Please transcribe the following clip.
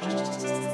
Música